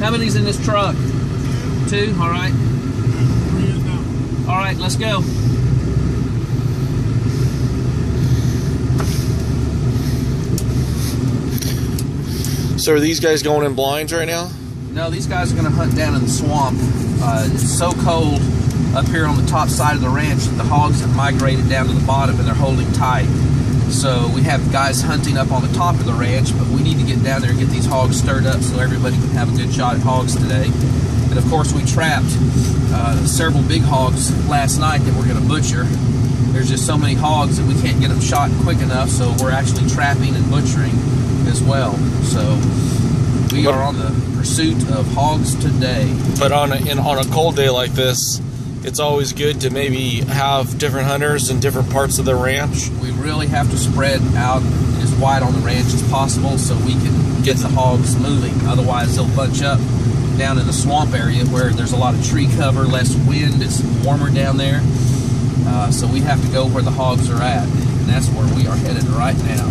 How many's in this truck? Two. All right. All right. Let's go. So are these guys going in blinds right now? No, these guys are going to hunt down in the swamp. Uh, it's so cold up here on the top side of the ranch that the hogs have migrated down to the bottom and they're holding tight. So we have guys hunting up on the top of the ranch, but we need to get down there and get these hogs stirred up so everybody can have a good shot at hogs today. And of course, we trapped uh, several big hogs last night that we're going to butcher. There's just so many hogs that we can't get them shot quick enough, so we're actually trapping and butchering as well. So we are on the pursuit of hogs today. But on a, in, on a cold day like this, it's always good to maybe have different hunters in different parts of the ranch. We really have to spread out as wide on the ranch as possible so we can get the hogs moving. Otherwise, they'll bunch up down in the swamp area where there's a lot of tree cover, less wind, it's warmer down there. Uh, so we have to go where the hogs are at, and that's where we are headed right now.